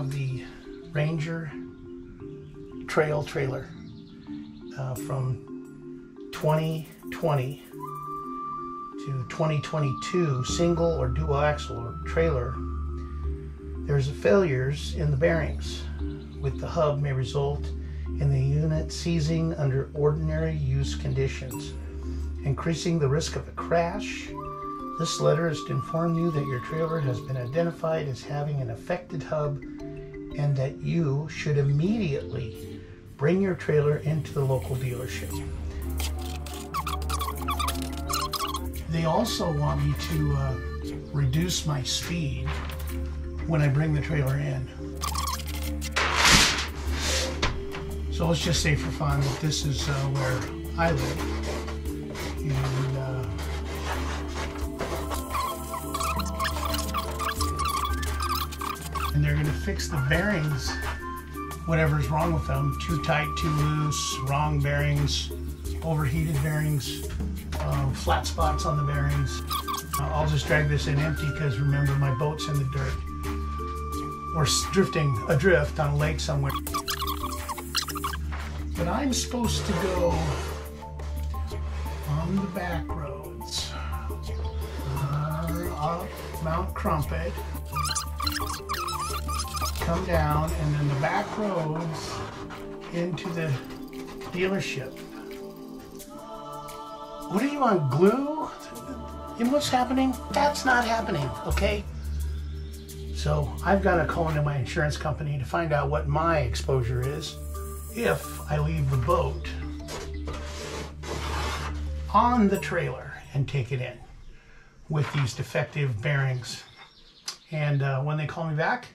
Adventure Trail trailer uh, from 2020 to 2022 single or dual axle or trailer. There's failures in the bearings with the hub may result in the unit seizing under ordinary use conditions, increasing the risk of a crash. This letter is to inform you that your trailer has been identified as having an affected hub and that you should immediately bring your trailer into the local dealership. They also want me to uh, reduce my speed when I bring the trailer in. So let's just say for fun that this is uh, where I live. And and they're going to fix the bearings, whatever's wrong with them. Too tight, too loose, wrong bearings, overheated bearings, um, flat spots on the bearings. I'll just drag this in empty because remember my boat's in the dirt. Or drifting adrift on a lake somewhere. But I'm supposed to go on the back roads, uh, up Mount Crumpit, come down, and then the back roads into the dealership. What are you on glue? And what's happening? That's not happening, okay? So I've got to call into my insurance company to find out what my exposure is if I leave the boat on the trailer and take it in with these defective bearings. And uh, when they call me back,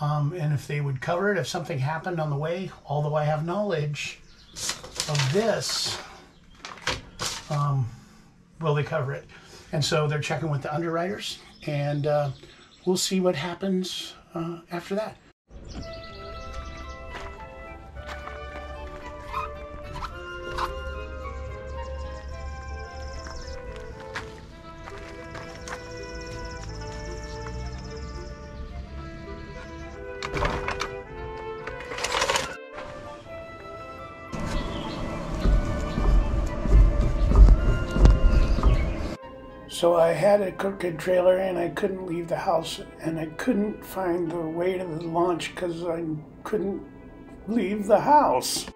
um, and if they would cover it if something happened on the way, although I have knowledge of this, um, will they cover it? And so they're checking with the underwriters, and uh, we'll see what happens uh, after that. So I had a crooked trailer and I couldn't leave the house and I couldn't find the way to the launch because I couldn't leave the house.